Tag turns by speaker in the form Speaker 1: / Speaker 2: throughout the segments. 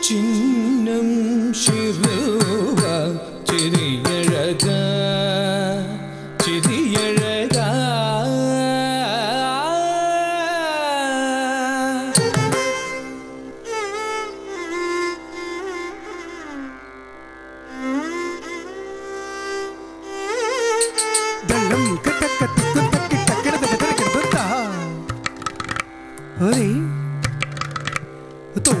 Speaker 1: சின்னம் சிறுவா சிறியழகா சிறியழகா தள்ளம் கட்ட கட்ட கட்டி டக்கிட டக்கிட டக்கிட டக்கிட ஹரி தோ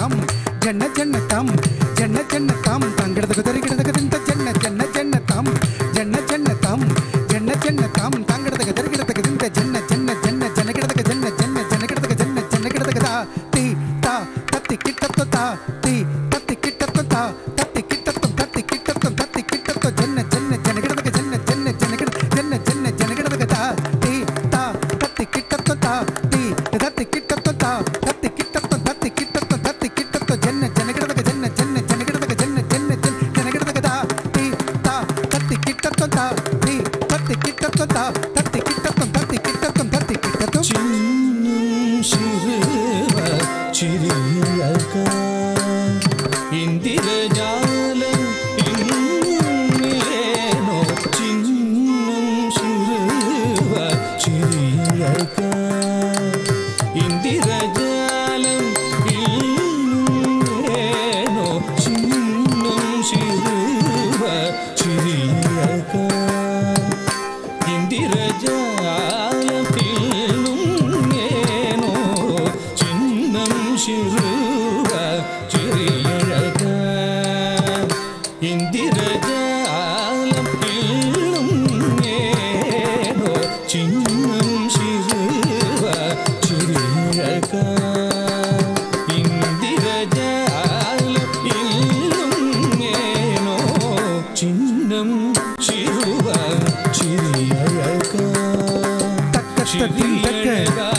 Speaker 1: tam janna janna tam janna janna tam tangada gadari gadada gadinta janna janna janna tam janna janna tam janna janna tam tangada gadari gadada gadinta janna janna janna janna gadada gadinta janna janna gadada gadinta janna gadada gadada ti ta tatti kitta ta ti tatti kitta ta tatti kitta ta tatti kitta ta tatti kitta ta janna janna janna gadada gadinta janna janna gadada janna janna janna gadada gadata ti ta tatti kitta ta ti tatti kitta
Speaker 2: da Shirva ಚಿರಿಯಕ ಇಂದಿರಜಾಯ ತಿಳ್ಳುಂ ಏನೋ
Speaker 1: ಚಿನ್ನಂ ಶಿರುವ தட்டின் தக்க